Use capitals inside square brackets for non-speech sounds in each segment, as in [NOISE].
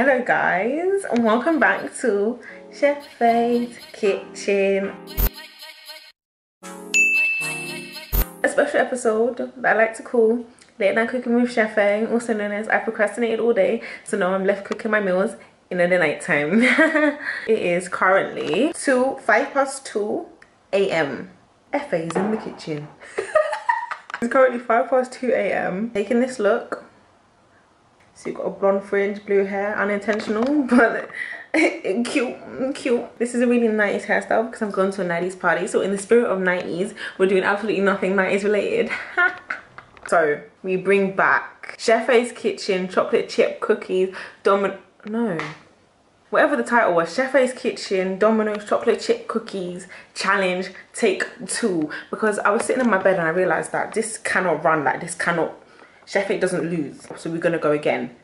Hello guys and welcome back to Chef Faye's Kitchen. A special episode that I like to call Late Night Cooking with Chef Faye, also known as I procrastinated all day so now I'm left cooking my meals in the night time. [LAUGHS] it is currently 2, 5 past 2 a.m. FA is in the kitchen. [LAUGHS] it's currently 5 past 2 a.m. Taking this look so you've got a blonde fringe, blue hair, unintentional, [LAUGHS] but cute, cute. This is a really 90s hairstyle because I'm going to a 90s party. So in the spirit of 90s, we're doing absolutely nothing 90s related. [LAUGHS] so we bring back Chefe's Kitchen, chocolate chip cookies, Domino, no. Whatever the title was, Chefe's Kitchen, Domino's Chocolate Chip Cookies Challenge Take Two. Because I was sitting in my bed and I realized that this cannot run like this cannot Chef Faye doesn't lose. So we're gonna go again.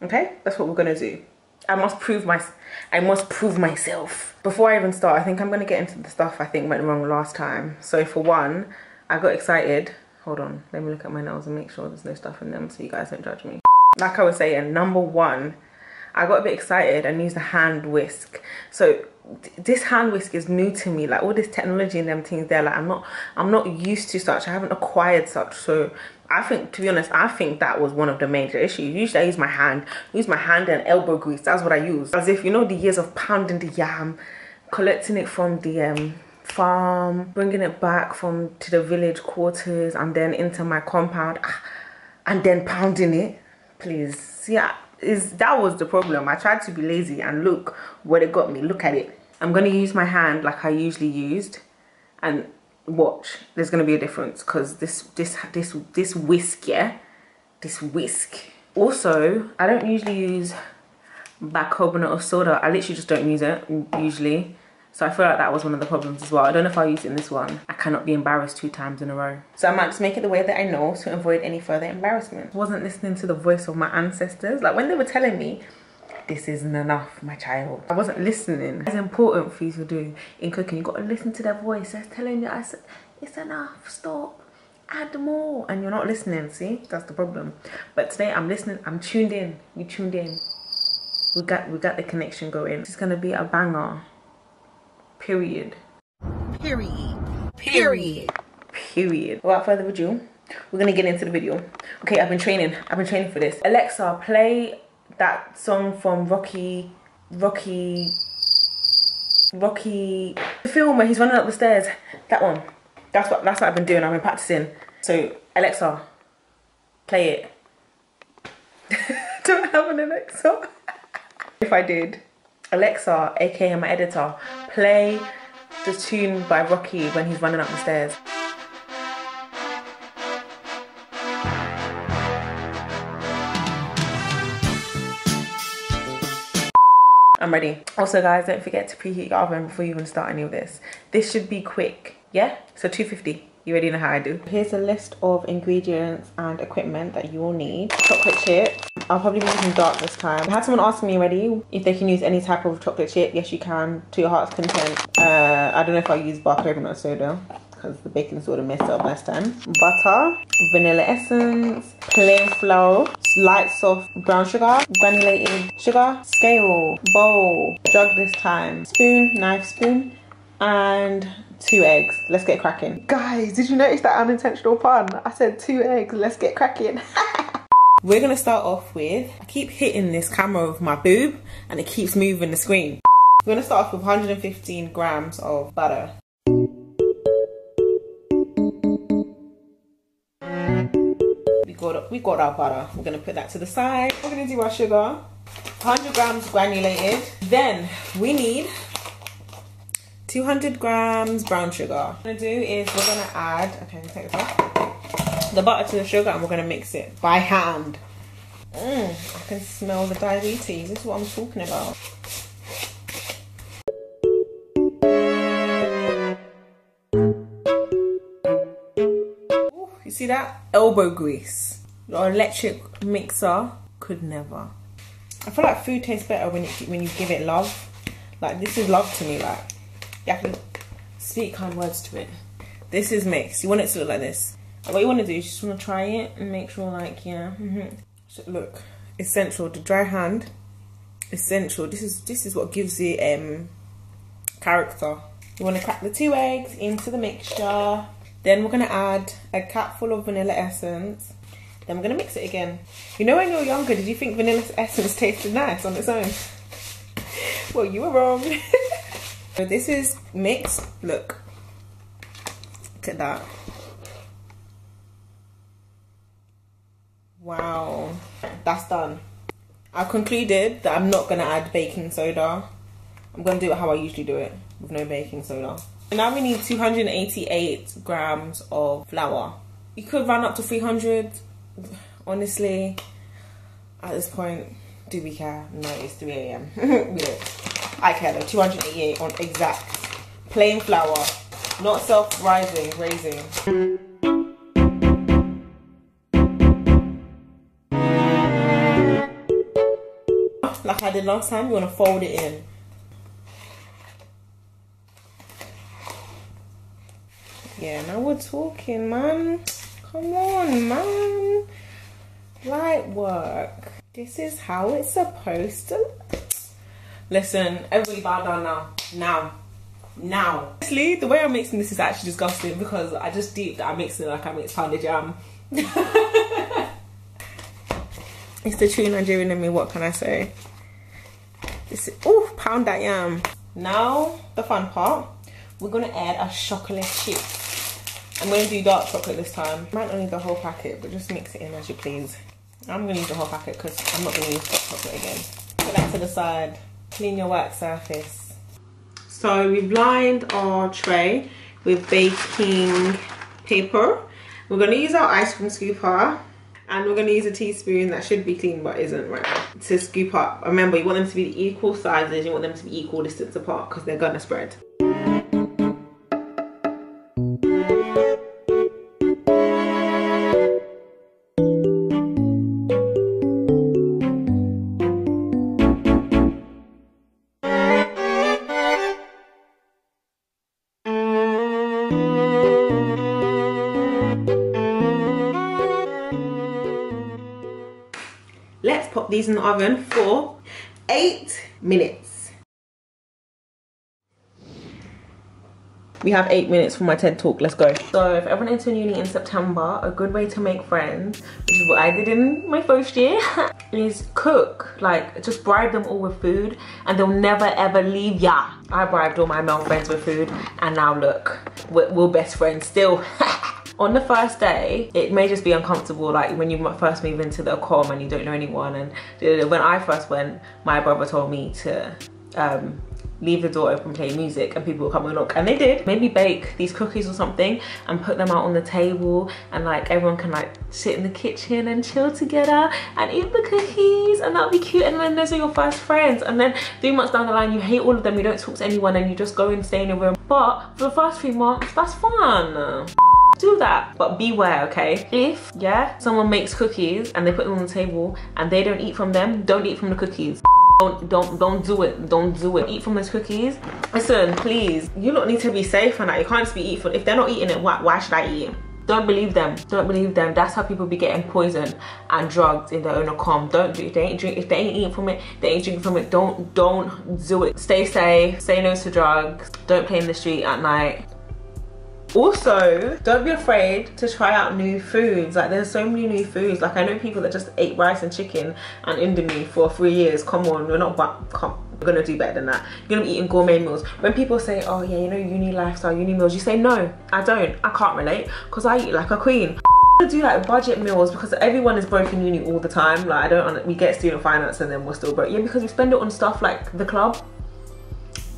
Okay, that's what we're gonna do. I must prove my, I must prove myself. Before I even start, I think I'm gonna get into the stuff I think went wrong last time. So for one, I got excited. Hold on, let me look at my nails and make sure there's no stuff in them so you guys don't judge me. Like I was saying, number one, I got a bit excited and used a hand whisk. So this hand whisk is new to me like all this technology and them things there like i'm not i'm not used to such i haven't acquired such so i think to be honest i think that was one of the major issues. Usually i use my hand use my hand and elbow grease. That's what i use. As if you know the years of pounding the yam collecting it from the um, farm bringing it back from to the village quarters and then into my compound ah, and then pounding it. Please. Yeah is that was the problem. I tried to be lazy and look what it got me. Look at it. I'm going to use my hand like I usually used. And watch there's going to be a difference because this this this this whisk yeah this whisk also I don't usually use bicarbonate of soda I literally just don't use it usually so I feel like that was one of the problems as well. I don't know if I'll use it in this one. I cannot be embarrassed two times in a row. So I might just make it the way that I know to avoid any further embarrassment. I wasn't listening to the voice of my ancestors. Like when they were telling me this isn't enough, my child. I wasn't listening. It's important for you to do in cooking. you've got to listen to their voice. They're telling you, I said, it's enough, stop, add more. And you're not listening, see? That's the problem. But today I'm listening, I'm tuned in. You tuned in. We got, we got the connection going. It's gonna be a banger. Period. Period. Period. Period. Without further ado, we're gonna get into the video. Okay, I've been training. I've been training for this. Alexa, play that song from Rocky, Rocky, Rocky, the film where he's running up the stairs. That one. That's what that's what I've been doing. I've been practicing. So Alexa, play it. [LAUGHS] Don't have an Alexa. [LAUGHS] if I did, Alexa, aka my editor, play the tune by Rocky when he's running up the stairs. I'm ready. Also guys, don't forget to preheat your oven before you even start any of this. This should be quick, yeah? So 250, you already know how I do. Here's a list of ingredients and equipment that you will need. Chocolate chip, I'll probably be using dark this time. I had someone ask me already if they can use any type of chocolate chip. Yes, you can, to your heart's content. Uh, I don't know if I'll use bicarbonate soda because the baking soda messed up last time. Butter, vanilla essence, plain flour, light soft brown sugar, granulated sugar, scale, bowl, jug this time, spoon, knife spoon, and two eggs. Let's get cracking. Guys, did you notice that unintentional pun? I said two eggs, let's get cracking. [LAUGHS] We're gonna start off with, I keep hitting this camera with my boob and it keeps moving the screen. We're gonna start off with 115 grams of butter. Got we got our butter. We're gonna put that to the side. We're gonna do our sugar. 100 grams granulated. Then we need 200 grams brown sugar. What we're gonna do is we're gonna add, okay, take this off, the butter to the sugar and we're gonna mix it by hand. Mmm, I can smell the diabetes. This is what I'm talking about. Ooh, you see that? Elbow grease or electric mixer could never. I feel like food tastes better when it when you give it love. Like this is love to me. Like you have to speak kind words to it. This is mixed. You want it to look like this. What you want to do is just want to try it and make sure like yeah. Mm -hmm. so look, essential. The dry hand essential. This is this is what gives it um character. You want to crack the two eggs into the mixture. Then we're gonna add a capful of vanilla essence. Then we're gonna mix it again. You know when you were younger, did you think vanilla essence tasted nice on its own? [LAUGHS] well, you were wrong. [LAUGHS] so this is mixed. Look. Look at that. Wow. That's done. I've concluded that I'm not gonna add baking soda. I'm gonna do it how I usually do it with no baking soda. Now we need 288 grams of flour. You could run up to 300. Honestly, at this point, do we care? No, it's 3 a.m. [LAUGHS] we don't. I care though. 288 on exact plain flour, not self-rising, raising. Like I did last time, you want to fold it in. Yeah, now we're talking, man. Come on, man. Light work. This is how it's supposed to Listen, everybody bow down now. Now. Now. Honestly, the way I'm mixing this is actually disgusting because I just deep that I'm mixing it like I mix pounded yam. [LAUGHS] it's the true Nigerian in me, what can I say? This is, oh, pound that yam. Now, the fun part, we're gonna add a chocolate chip. I'm gonna do dark chocolate this time. Might not need the whole packet, but just mix it in as you please. I'm gonna use the whole packet because I'm not gonna use dark chocolate again. Put that to the side. Clean your work surface. So we've lined our tray with baking paper. We're gonna use our ice cream scooper and we're gonna use a teaspoon that should be clean but isn't right now to scoop up. Remember, you want them to be equal sizes, you want them to be equal distance apart because they're gonna spread. In the oven for eight minutes. We have eight minutes for my TED talk, let's go. So if everyone entering uni in September, a good way to make friends, which is what I did in my first year, [LAUGHS] is cook. Like just bribe them all with food and they'll never ever leave ya. I bribed all my male friends with food and now look, we're, we're best friends still. [LAUGHS] on the first day it may just be uncomfortable like when you first move into the com and you don't know anyone and when i first went my brother told me to um, leave the door open play music and people will come and look and they did. Maybe bake these cookies or something and put them out on the table and like everyone can like sit in the kitchen and chill together and eat the cookies and that'll be cute and then those are your first friends. And then three months down the line you hate all of them you don't talk to anyone and you just go and stay in your room. But for the first three months that's fun do that but beware okay? If yeah someone makes cookies and they put them on the table and they don't eat from them don't eat from the cookies. Don't don't don't do it don't do it. Eat from those cookies. Listen please you don't need to be safe and that. You can't just be eating if they're not eating it why, why should i eat? It don't believe them don't believe them. That's how people be getting poisoned and drugged in their own account don't do if they ain't drink if they ain't eating from it they ain't drinking from it don't don't do it. Stay safe say no to drugs don't play in the street at night also don't be afraid to try out new foods. Like there's so many new foods. Like i know people that just ate rice and chicken and indomie for three years. Come on we're not come we're gonna do better than that. You're gonna be eating gourmet meals. When people say oh yeah you know uni lifestyle uni meals you say no i don't. I can't relate because i eat like a queen. [LAUGHS] I do like budget meals because everyone is broke in uni all the time. Like i don't we get student finance and then we're still broke. Yeah because we spend it on stuff like the club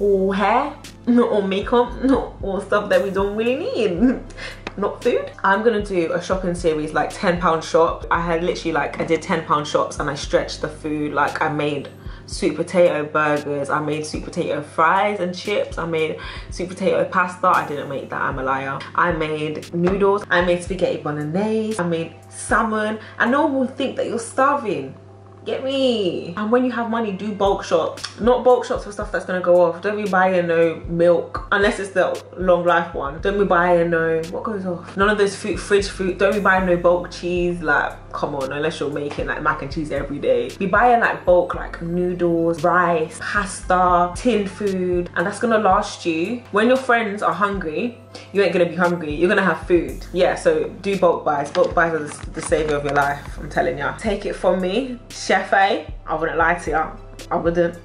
or hair [LAUGHS] or makeup [LAUGHS] or stuff that we don't really need. [LAUGHS] Not food. I'm gonna do a shopping series like 10 pound shop. I had literally like i did 10 pound shops and i stretched the food. Like i made sweet potato burgers i made sweet potato fries and chips i made sweet potato pasta. I didn't make that i'm a liar. I made noodles i made spaghetti bolognese i made salmon. And no one will think that you're starving Get me. And when you have money, do bulk shop Not bulk shops for stuff that's gonna go off. Don't be buying no milk unless it's the long life one. Don't be buying no what goes off. None of those food, fridge food. Don't be buying no bulk cheese. Like, come on, unless you're making like mac and cheese every day. Be buying like bulk like noodles, rice, pasta, tin food, and that's gonna last you. When your friends are hungry, you ain't gonna be hungry. You're gonna have food. Yeah, so do bulk buys. Bulk buys are the, the savior of your life. I'm telling ya. Take it from me, Chef A. I wouldn't lie to ya. I wouldn't.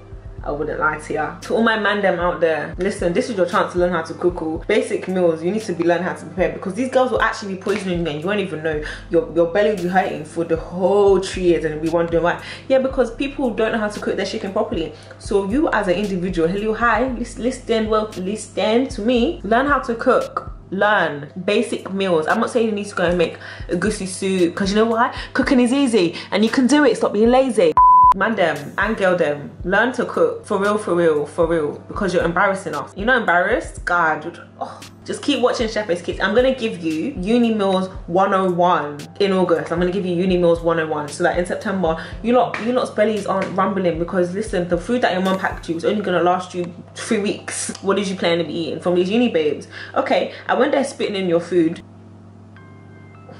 I wouldn't lie to ya. To all my man them out there, listen, this is your chance to learn how to cook all basic meals. You need to be learning how to prepare because these girls will actually be poisoning you and you won't even know. Your your belly will be hurting for the whole three years and be wondering why. Yeah, because people don't know how to cook their chicken properly. So you as an individual, hello, hi, listen, well, listen to me. Learn how to cook learn basic meals i'm not saying you need to go and make a egusi soup because you know why cooking is easy and you can do it stop being lazy man them and girl them learn to cook for real for real for real because you're embarrassing us. You're not embarrassed? God oh, just keep watching Ace kids. I'm gonna give you uni meals 101 in august. I'm gonna give you uni meals 101 so that in september you lot you lot's bellies aren't rumbling because listen the food that your mom packed you is only gonna last you three weeks. What did you plan to be eating from these uni babes? Okay I when they're spitting in your food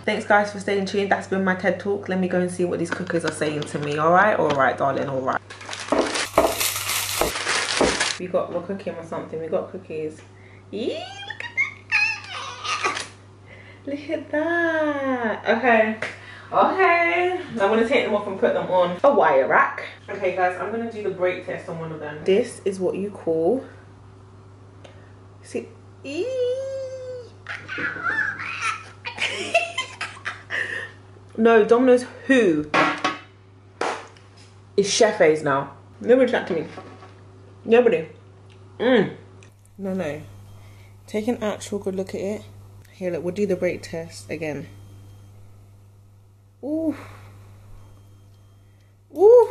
Thanks guys for staying tuned. That's been my TED talk. Let me go and see what these cookers are saying to me. All right, all right, darling, all right. We got, we're cooking or something. We got cookies. Eee, look at that. Okay. Okay. I'm gonna take them off and put them on a wire rack. Okay guys, I'm gonna do the break test on one of them. This is what you call, see. No, Domino's who is Chef A's now. Nobody chat to me. Nobody. Mm. No, no. Take an actual good look at it. Here, look, we'll do the break test again. Ooh. Ooh.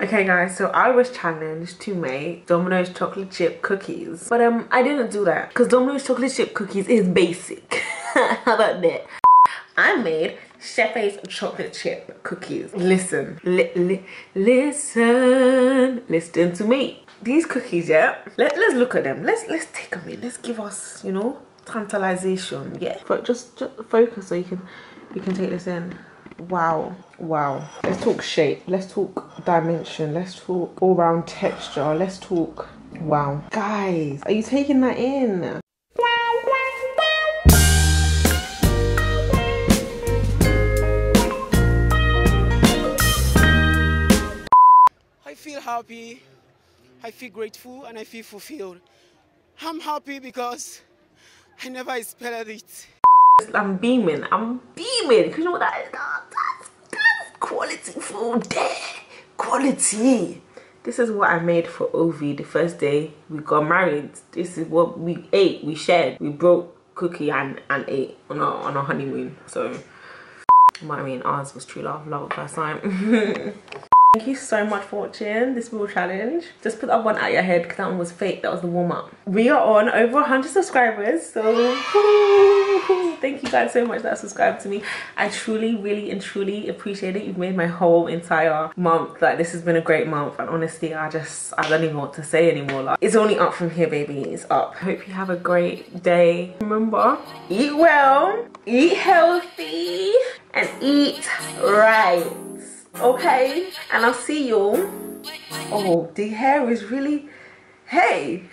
Okay guys, so I was challenged to make Domino's chocolate chip cookies. But um, I didn't do that. Because Domino's chocolate chip cookies is basic. [LAUGHS] How about that? I made Chef A's chocolate chip cookies. Listen, li li listen, listen to me. These cookies, yeah. Let let's look at them. Let's let's take them in. Let's give us, you know, tantalization. Yeah. But just just focus so you can you can take this in. Wow, wow. Let's talk shape. Let's talk dimension. Let's talk all round texture. Let's talk. Wow, guys, are you taking that in? Feel happy, I feel grateful, and I feel fulfilled. I'm happy because I never expected it. I'm beaming, I'm beaming, because you know what that? That's, that's quality food there, quality. This is what I made for Ovi the first day we got married. This is what we ate, we shared. We broke cookie and, and ate on our, on our honeymoon. So, I mean, ours was true love, love at first time. [LAUGHS] Thank you so much for watching this meal challenge. Just put that one out your head because that one was fake. That was the warm up. We are on over 100 subscribers. So [LAUGHS] thank you guys so much that subscribed to me. I truly, really and truly appreciate it. You've made my whole entire month. Like this has been a great month. And honestly, I just, I don't even want to say anymore. Like it's only up from here, baby. It's up. Hope you have a great day. Remember, eat well, eat healthy, and eat right okay and i'll see you. Oh the hair is really hey.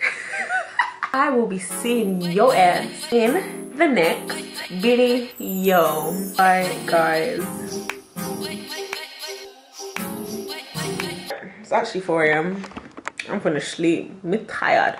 [LAUGHS] I will be seeing your ass in the next video. Bye guys. It's actually 4 a.m i'm gonna sleep i'm tired